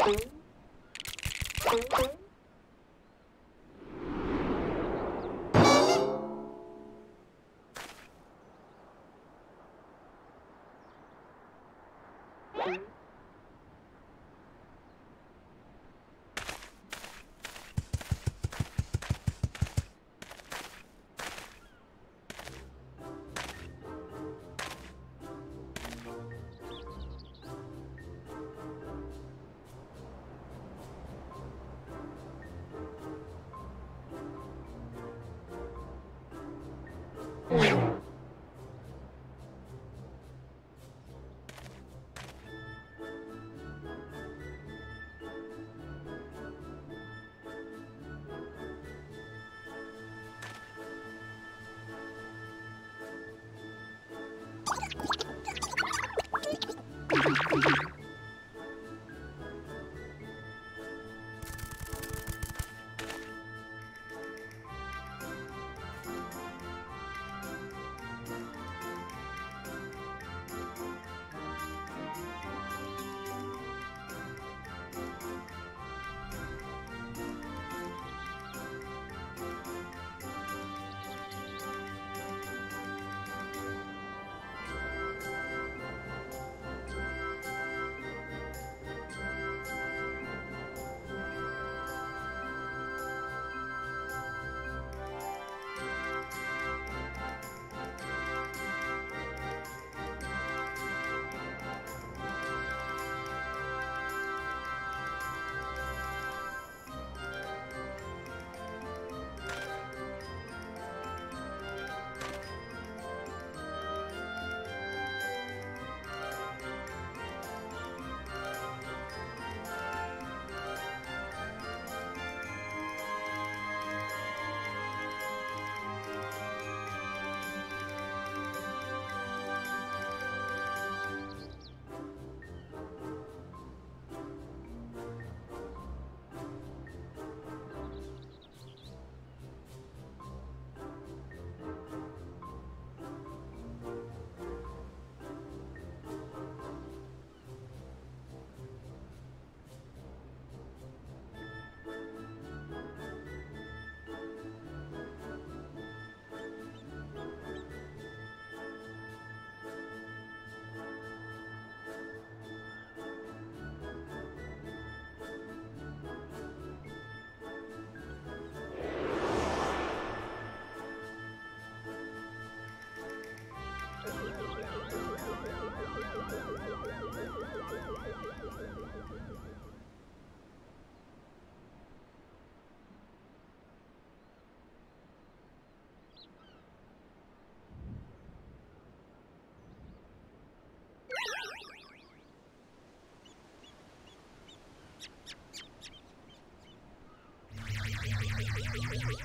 Thank you.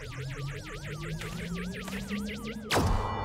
you.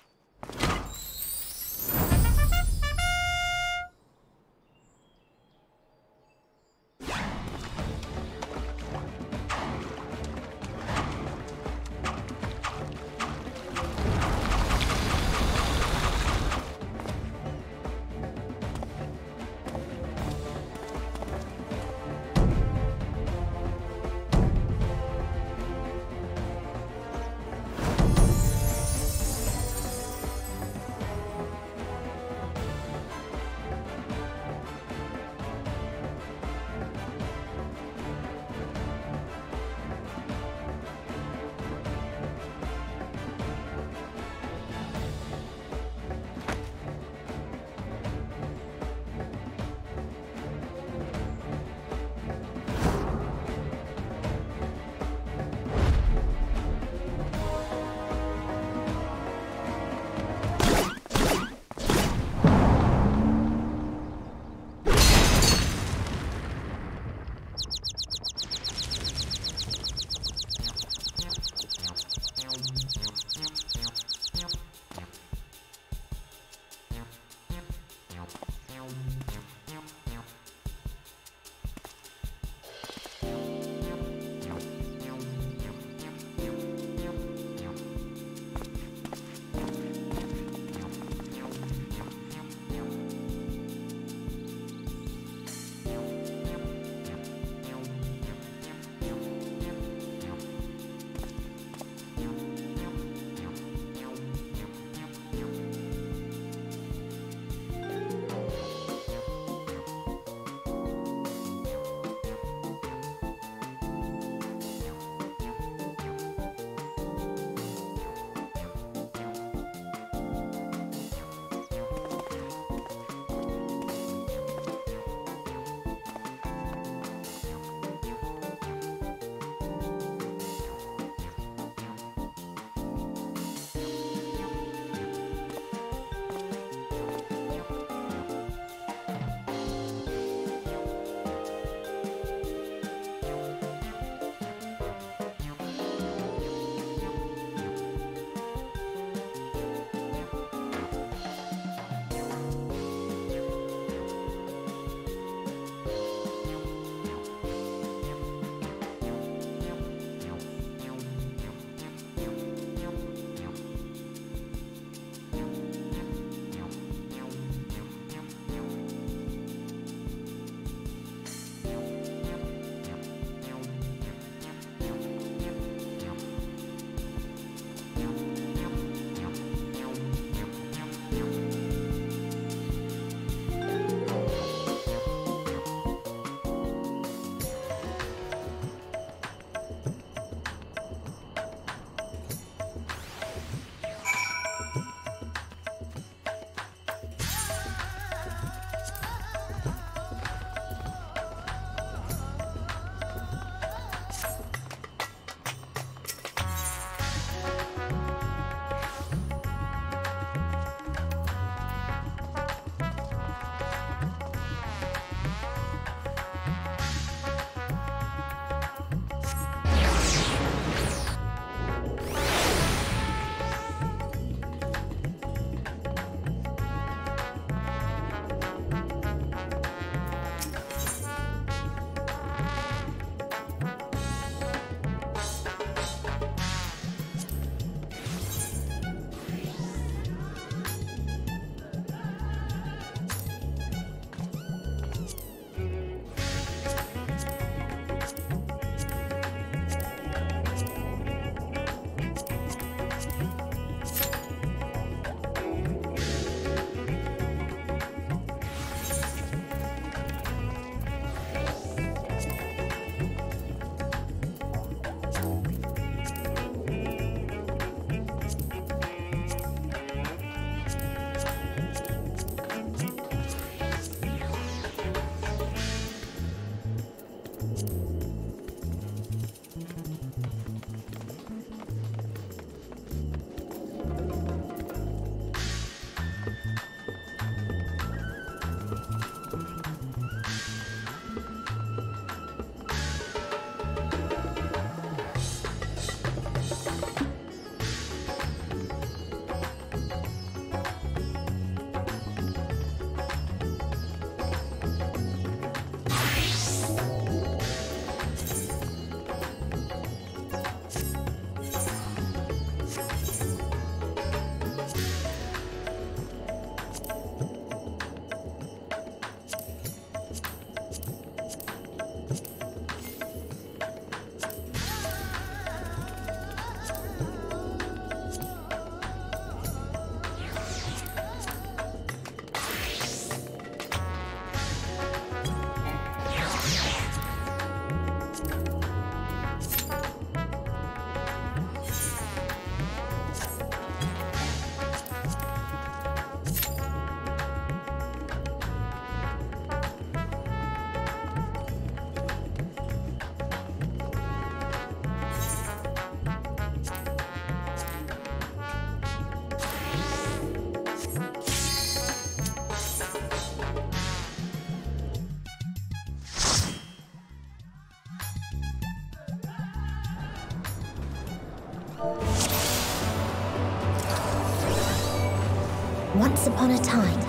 upon a time,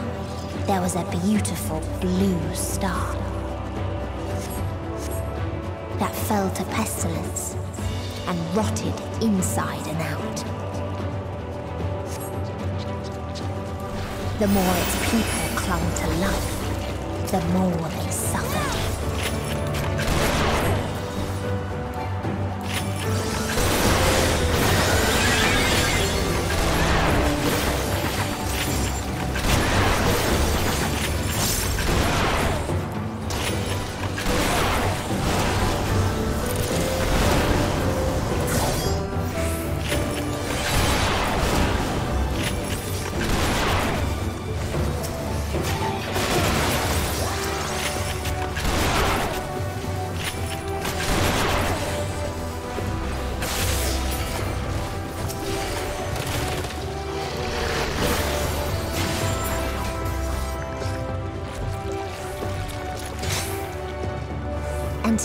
there was a beautiful blue star that fell to pestilence and rotted inside and out. The more its people clung to life, the more they suffered.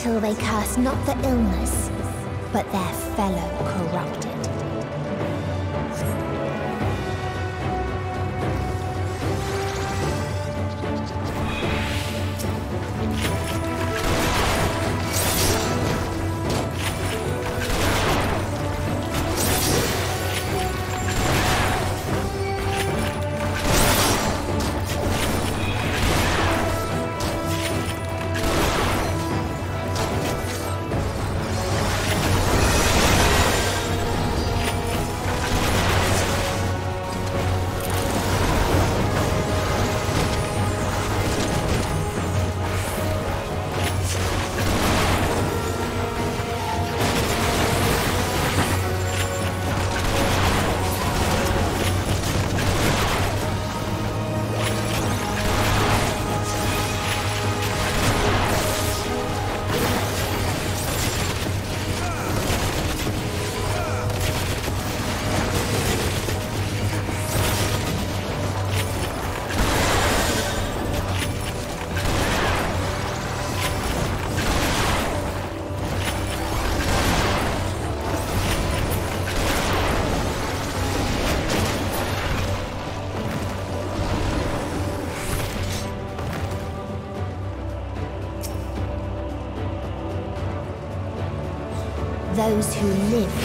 Until they curse not the illness, but their those who lived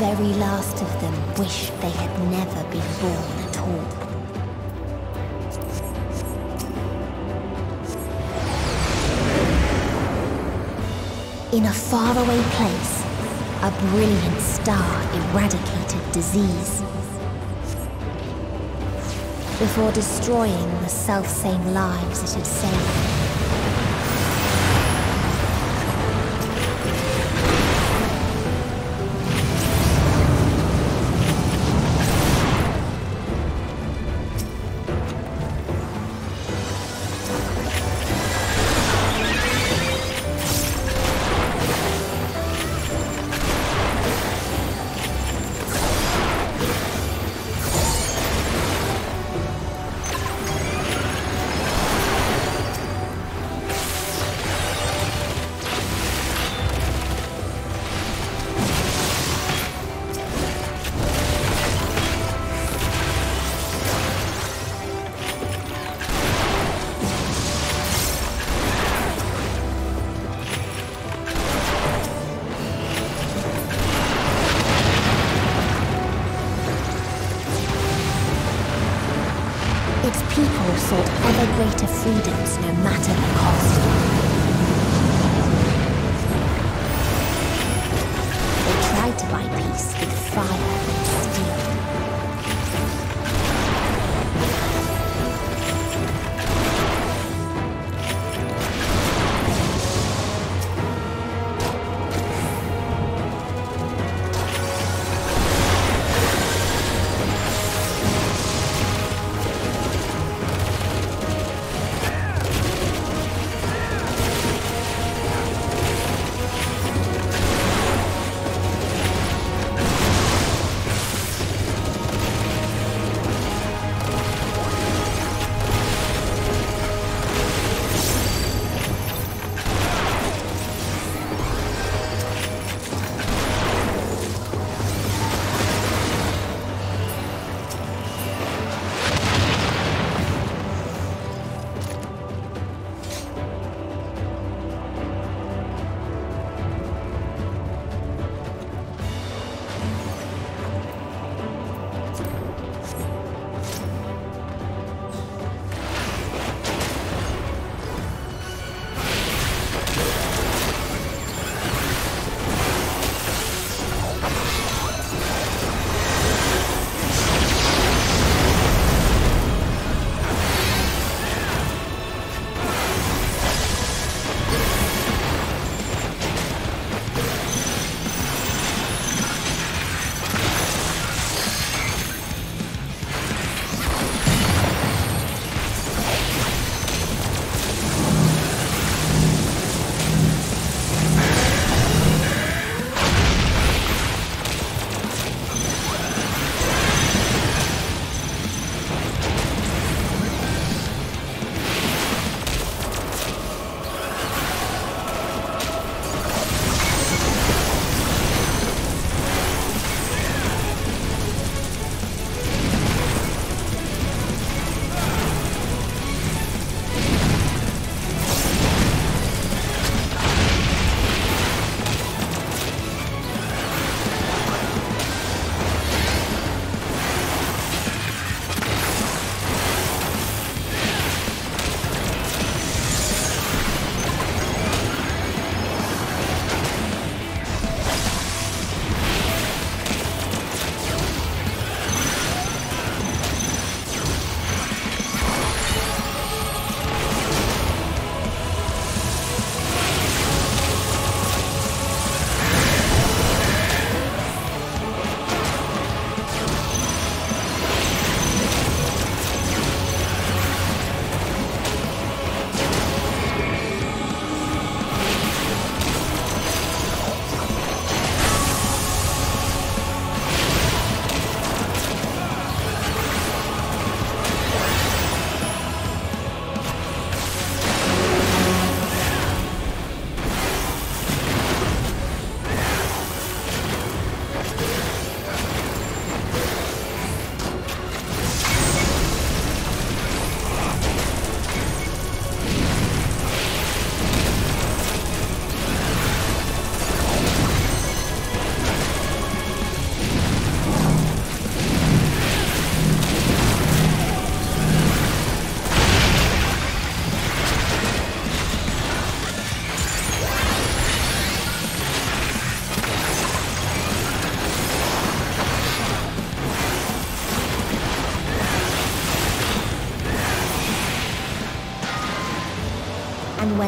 very last of them wished they had never been born at all. In a faraway place, a brilliant star eradicated disease. Before destroying the self-same lives it had saved.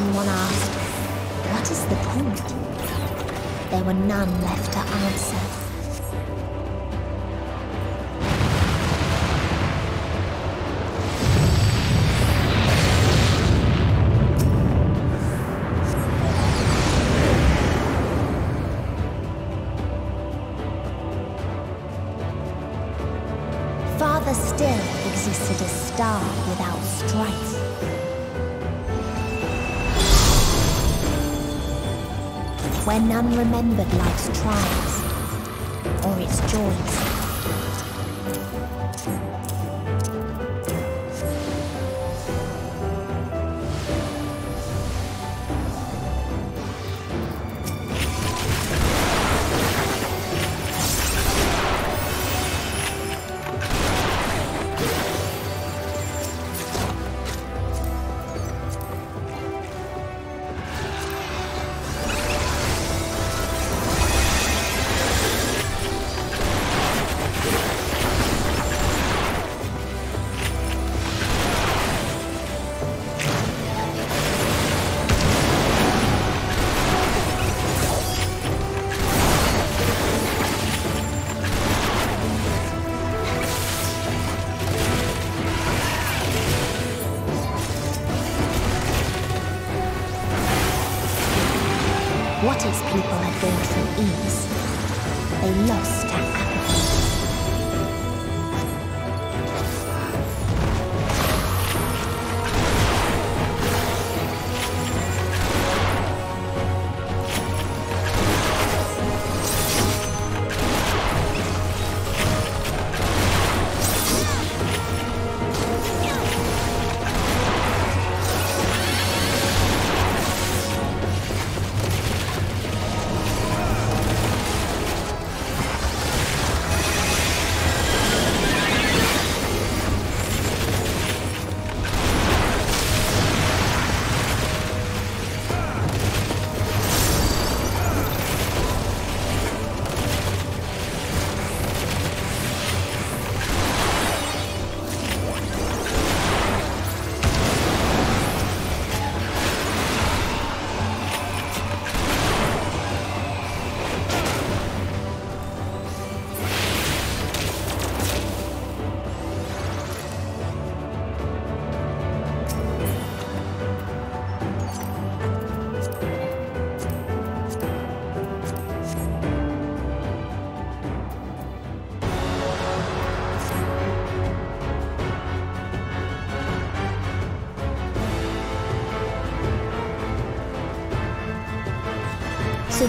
When one asked, What is the point? There were none left Where none remembered life's trials or its joys.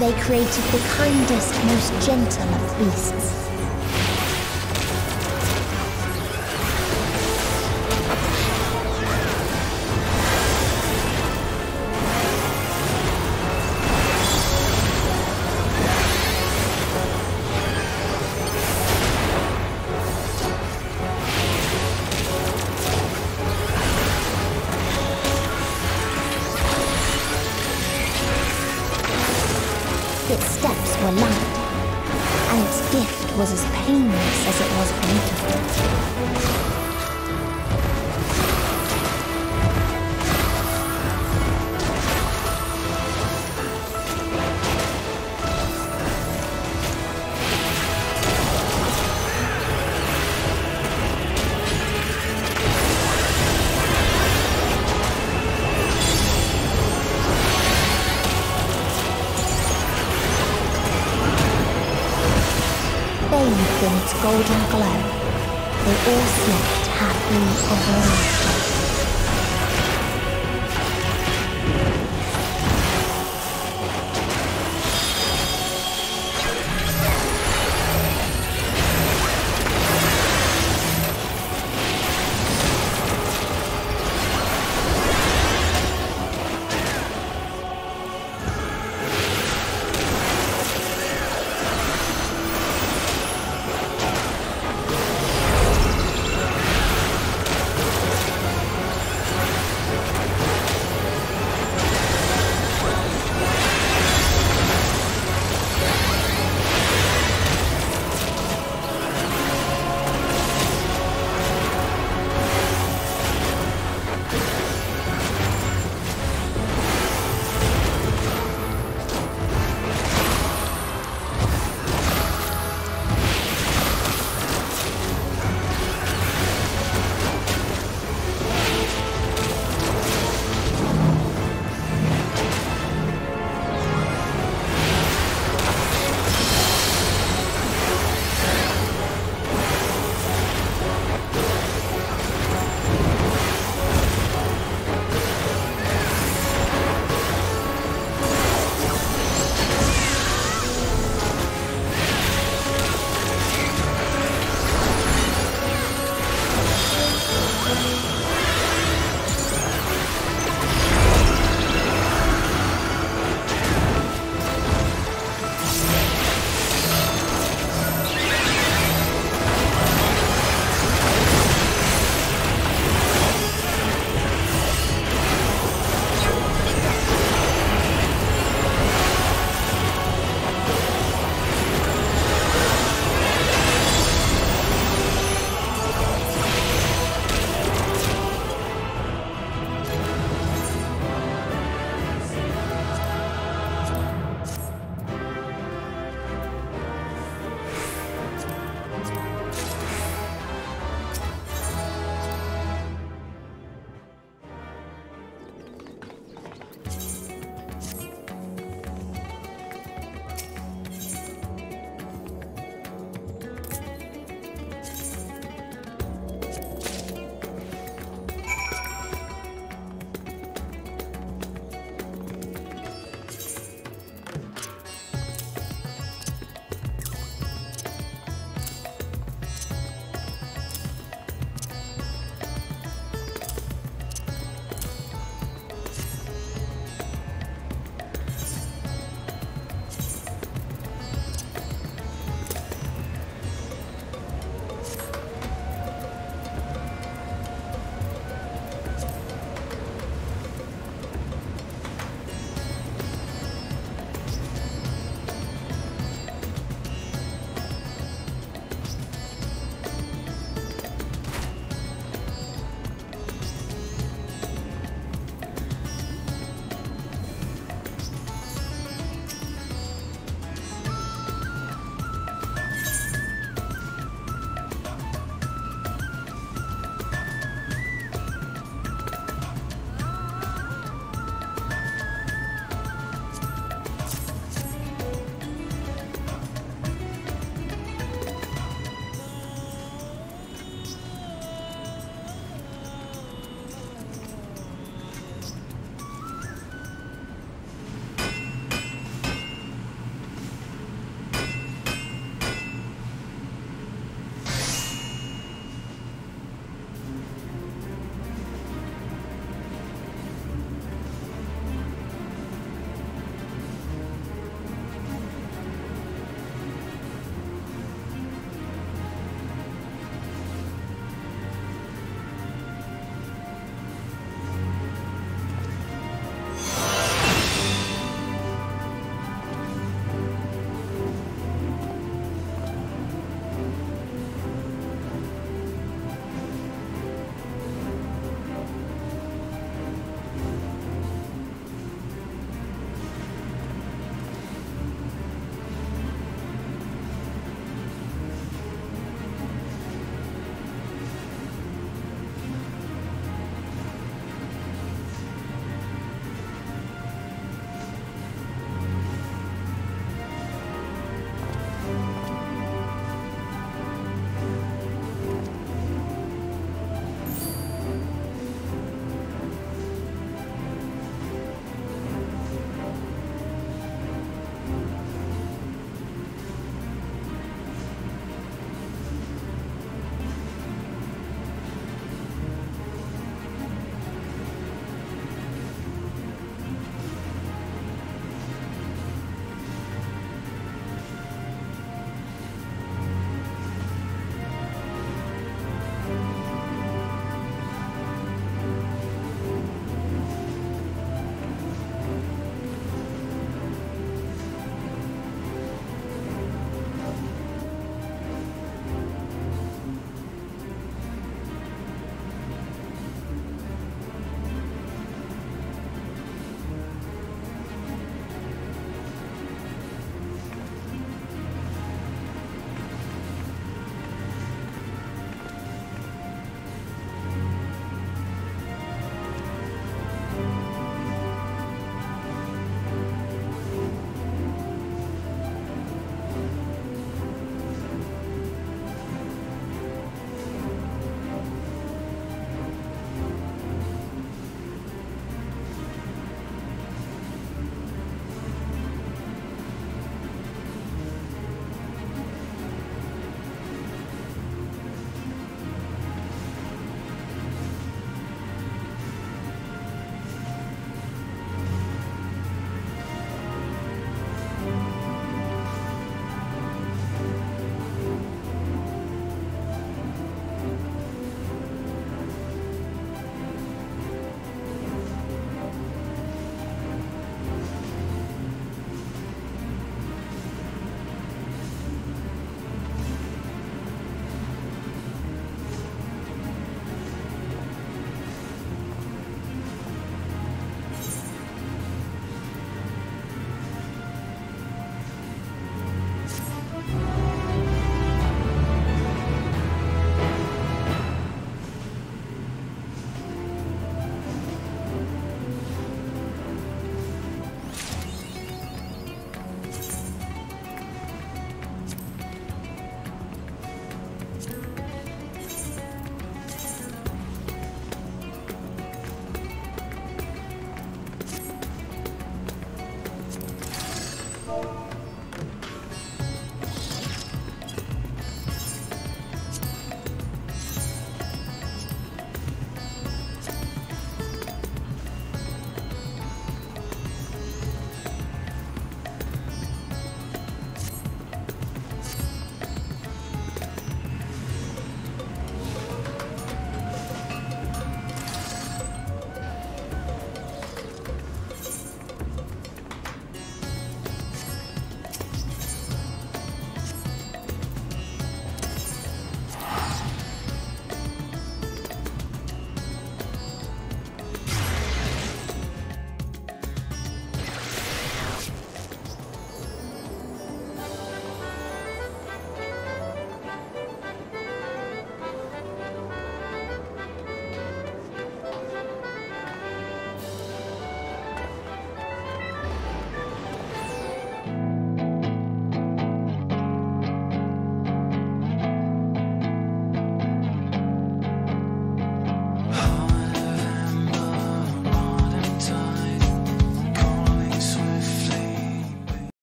They created the kindest, most gentle of beasts.